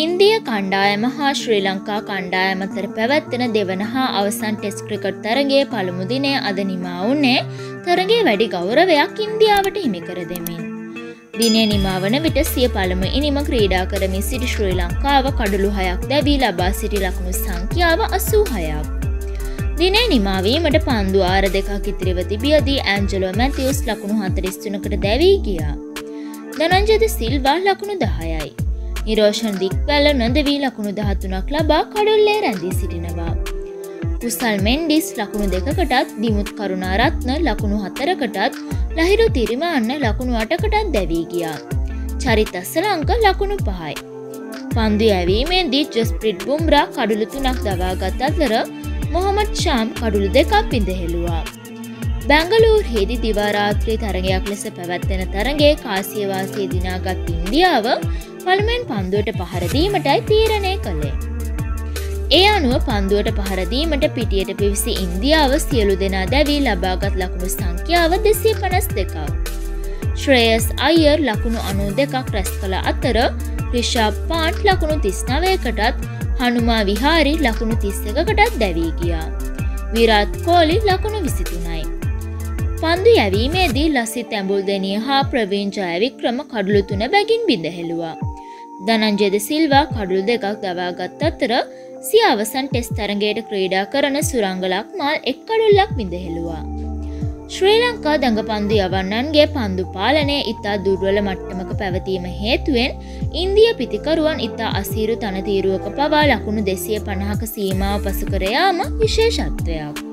ඉන්දිය කණ්ඩායම හා ශ්‍රී ලංකා කණ්ඩායම අතර පැවැත්වෙන දෙවන හා අවසන් ටෙස් ක්‍රිකට් තරගේ පළමුදිනය අද නිමාවුන්නේ තරගේ වැඩි ගෞරවයක් ඉන්දියාවට හිමිකර දෙමින්. දිනේ නිමාවන විට සිය පළමු ඉනිම ක්‍රීඩා කරමින් සිටි ශ්‍රී ලංකාව කඩුළු හයක් දැවී ලබා සිටි ලකුණු සංඛ්‍යාව අසූ හයක්. දිනේ නිමාවීමට පන්දු ආර දෙකක් ඉතිරිව තිබියදී ඇන්ජලෝ මැතිවස් ලකුණු හතරිස්තුනකට දැවී ගියා. දනංජද සිල්වා ලකුණු දහයයි. නිරෝෂන් දික් පැල්ල නොදවී ලකුණු දහතුනක් ලබා කඩුල්ලේ රැඳී සිටිනවා. කුසල් මෙන්ඩිස් ලකුණු දෙකකටත් දිමුත් කරුණාරත්න ලකුණු හතරකටත් ලහිරු තිරිමාන්න ලකුණු අටකටත් දැවී ගියා. චරිතස්සලංක ලකුණු පහයි. පන්දු ඇවීමේදී ජස්ප්‍රිට් බුම්රා කඩුළු තුනක් දවාගත් අතර මොහොමත් ශාම් කඩුළු දෙකක් පිඳහෙළුවා. බැංගලූර් හෙදි දිවාරාත්‍රී තරගයක් ලෙස පැවැත්වෙන තරගේ කාසියවාසය දිනාගත් ඉන්දියාව පළමෙන් පන්දුවට පහරදීමටයි තීරණය කළේ. ඒ අනුව පන්දුවට පහරදීමට පිටියට පිවිසි ඉන්දියාව සියලු දෙනා දැවී ලබාගත් ලකුණු සංඛ්‍යාව දෙසේ පනස් දෙකක්. ශ්‍රේයස් අයිර් ලකුණු අනු දෙකක් රැස් කළ අතර රිෂා පාට් ලකුණු තිස්නවයකටත් හනුමා විහාරි ලකුණු තිස්සකටත් දැවී ගියා. විරාත් කෝලි ලකුණු විසිතුනයි. පන්දු යැවීමේදී ලසිත් ඇඹුල් දෙනිය හා ප්‍රවීන් ජයවික්‍රම කඩුළු තුන බැගින් බිඳහෙළුවා. දනංජෙද සිල්වා කඩුළු දෙකක් දවාගත් අතර සිය අවසන් ටෙස් තරගයට ක්‍රීඩා කරන සුරංගලක් මල් එක් කඩුල්ලක් විඳහෙළුවා. ශ්‍රී ලංකා දඟපන්දු යවන්නන්ගේ පන්දු පාලනය ඉතා දුර්වල මට්ටමක පැවතීම හේතුවෙන් ඉන්දිය පිතිකරුවන් ඉතා අසීරු තනතීරුවක පවා ලකුණු දෙසිය පණහක සීමාව පසු කරයාම විශේෂත්වයක්.